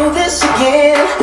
do this again.